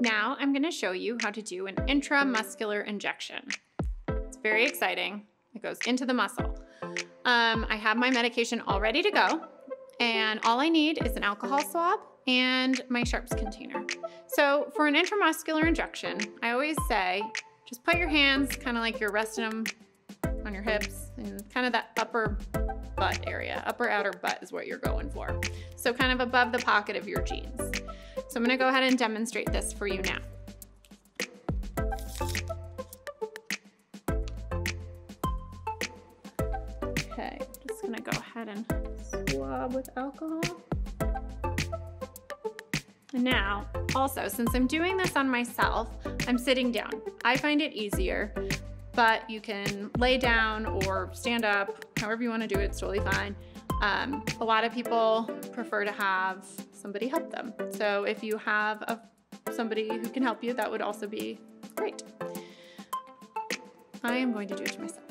Now I'm gonna show you how to do an intramuscular injection. It's very exciting. It goes into the muscle. Um, I have my medication all ready to go and all I need is an alcohol swab and my sharps container. So for an intramuscular injection, I always say, just put your hands kind of like you're resting them on your hips and kind of that upper butt area. Upper outer butt is what you're going for. So kind of above the pocket of your jeans. So I'm gonna go ahead and demonstrate this for you now. Okay, just gonna go ahead and swab with alcohol. And now, also, since I'm doing this on myself, I'm sitting down. I find it easier, but you can lay down or stand up, however you wanna do it, it's totally fine. Um, a lot of people prefer to have somebody help them. So if you have a, somebody who can help you, that would also be great. I am going to do it to myself.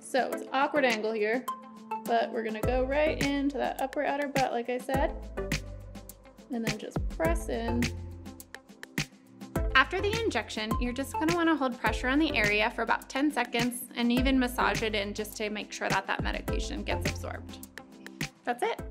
So it's awkward angle here, but we're gonna go right into that upper outer butt like I said, and then just press in. After the injection, you're just gonna wanna hold pressure on the area for about 10 seconds and even massage it in just to make sure that that medication gets absorbed. That's it.